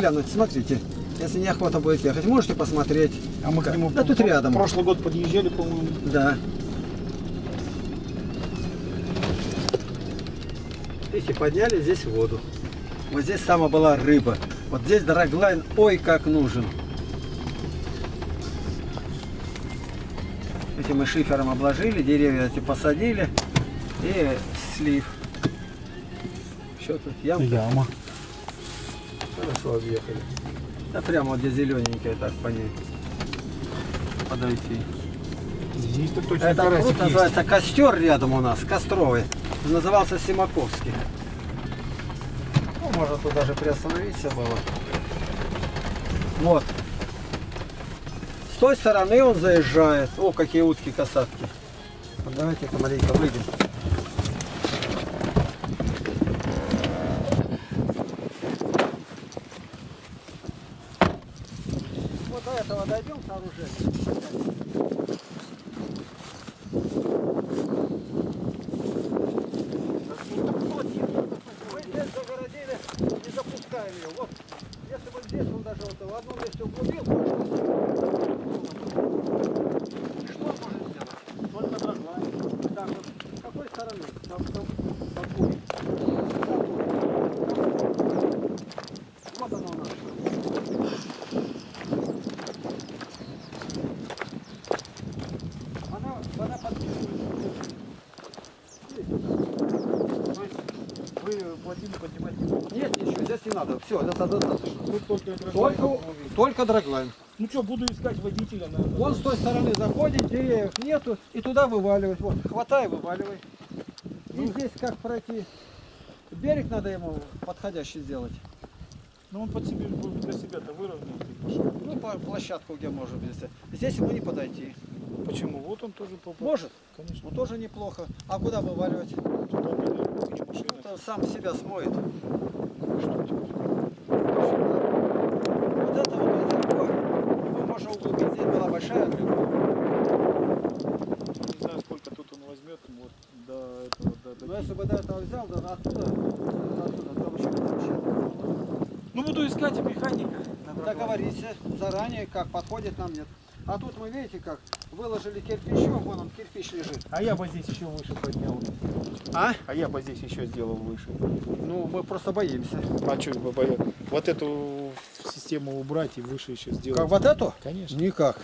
глянуть, смотрите. Если неохота будет ехать, можете посмотреть. А мы к нему Да тут рядом. прошлый год подъезжали, по-моему. Да. Видите, подняли здесь воду. Вот здесь сама была рыба. Вот здесь драглайн, ой, как нужен. Эти мы шифером обложили, деревья эти посадили и слив. Что тут? Ямка? Яма. Хорошо объехали. Да прямо вот где зелененькая, так по ней подойти. Здесь-то точно Это пруд есть. называется костер рядом у нас, костровый. Назывался Симаковский. Ну, можно тут даже приостановиться было. Вот. С той стороны он заезжает. О, какие утки касатки. Вот давайте-ка маленько выйдем. Этого дойдем сооружение. Мы здесь загородили, не запускаем ее. Вот, если бы здесь он даже вот в одном месте углубил, что может сделать? Только драглайн. Так вот, с какой стороны? Там, там, какой? Вот оно у нас. Она, она подписывается. То есть вы плотину поднимать не будете? Нет, ничего, здесь не надо. Все, это достаточно. Тут только Только, только драглайн. Ну что, буду искать водителя, наверное. Вон с той стороны заходит, деревьев нету, и туда вываливать. Вот, хватай, вываливай. И здесь как пройти? Берег надо ему подходящий сделать. Ну он под себе, для себя-то выровнял и пошел. Ну, по- площадку, где быть. Здесь. Здесь ему не подойти. Почему? Вот он тоже попал. Может, Конечно. ну тоже неплохо. А куда вываливать? Туда бегает машина. Это сам себя смоет. Вот это вот озерко. Его можно углубить. Здесь была большая рыба. Не знаю, сколько тут он возьмет вот до этого, до, до Но если бы до этого взял, да оттуда, оттуда, там еще не. Ну буду искать механика. Договориться заранее, как подходит нам нет. А тут мы видите как выложили кирпичом, вон он кирпич лежит. А я бы здесь еще выше поднял. А? А я бы здесь еще сделал выше. Ну мы просто боимся. А что бы бояться? Вот эту систему убрать и выше еще сделать. Как вот эту? Конечно. Никак.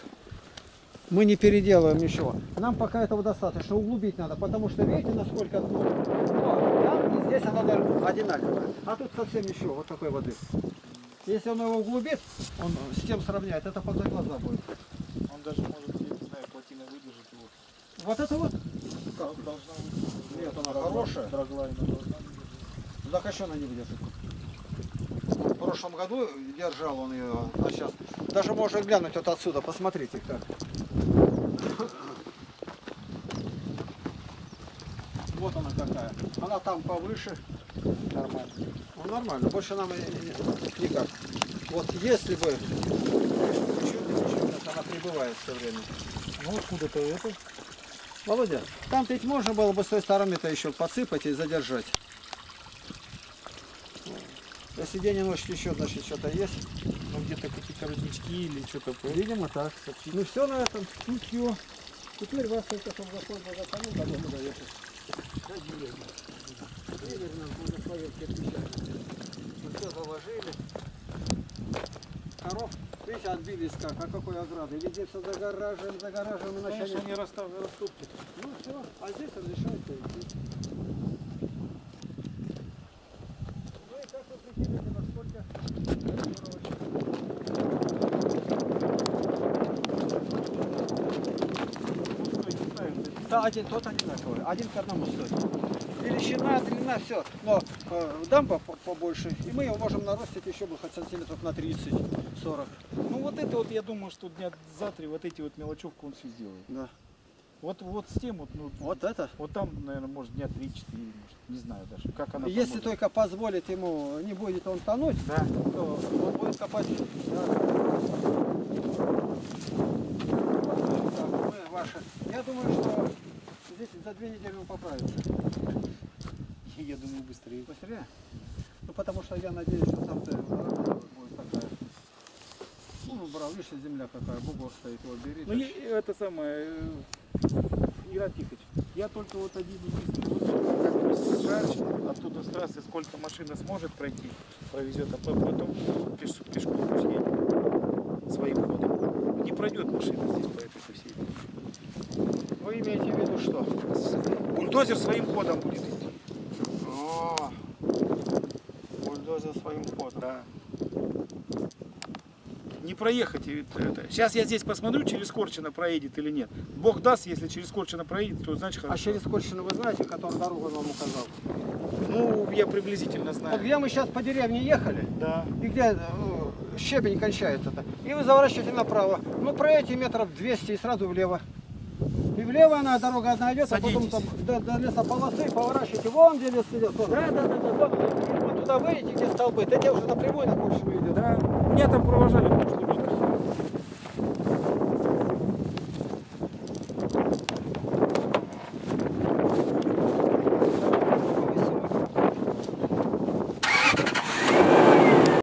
Мы не переделаем ничего. Нам пока этого достаточно. Углубить надо, потому что видите, насколько там и здесь она одинаковая. А тут совсем еще вот такой воды. Если он его углубит, он с тем сравняет, это под за глаза будет. Даже может, я не знаю, плотина выдержит его. Вот это вот. Как должна выдержать? Нет, она хорошая. Драглайна должна выдержать. Да хочу она не выдержит. В прошлом году держал он ее, а сейчас. Даже можно глянуть вот отсюда, посмотрите как. Вот она какая. Она там повыше. Нормально. Ну нормально, больше нам никак. Вот если бы она прибывает все время. Ну откуда-то это. Володя, там ведь можно было бы с той стороны-то еще подсыпать и задержать. Если день и ночь еще, значит, что-то есть. Ну где-то какие-то роднички или что-то. Видимо, так. Ну все на этом. Ну все. Теперь вас только чтобы заход был затонул, до дома доехать. Игорь нам благословил кирпичами. Мы все заложили. Коров, видите, отбились как, а какой ограды. Везде все загораживаем, загораживаем, иначе Конечно, они- растут. Ну все, а здесь разрешается идти. Ну и как вы прикидываете, насколько Да, один тот одинаковый, один к одному стоит. Величина, длина, все. Но э, дамба по- побольше, и мы его можем наростить еще бы хоть сантиметров на 30-40. Ну вот это вот, я думаю, что дня за три вот эти вот мелочевку он все сделает. Да. Вот, вот с тем вот, ну, Вот это. вот там, наверное, может дня 3-4, может, не знаю даже, как она Если поможет. только позволит ему, не будет он тонуть, Да. то он будет копать. Да. Вот так, мы ваши. Я думаю, что здесь за две недели он поправится. Я думаю, быстрее. Быстрее? Ну потому что я надеюсь, что там ты будет так направо. Видишь, земля какая, бугор стоит, его берите. Ну, и это самое, э, Ира Тихоч, я только вот один Жарчина, оттуда с трассы, сколько машина сможет пройти, провезет, а потом пеш, пешком пусть едет своим ходом. Не пройдет машина здесь по этой всей. Вы имеете в виду что? Бульдозер своим ходом будет идти. О, бульдозер своим ходом. Да. Не проехать. и это. Сейчас я здесь посмотрю, через Корчино проедет или нет. Бог даст, если через Корчино проедет, то значит хорошо. А через Кольшину вы знаете, которую дорогу он вам указал? Ну, я приблизительно Вот знаю. где мы сейчас по деревне ехали, Да. и где э, щебень кончается-то, и вы заворачиваете направо, ну проедете метров 200 и сразу влево. И влево она дорога одна идет, а потом там до, до лесополосы поворачиваете, вон где лес идет. вот. Да, да, да, да. Вот, туда выйдете, где столбы, ты где уже напрямую на Кольшину идет. Да. Меня там провожали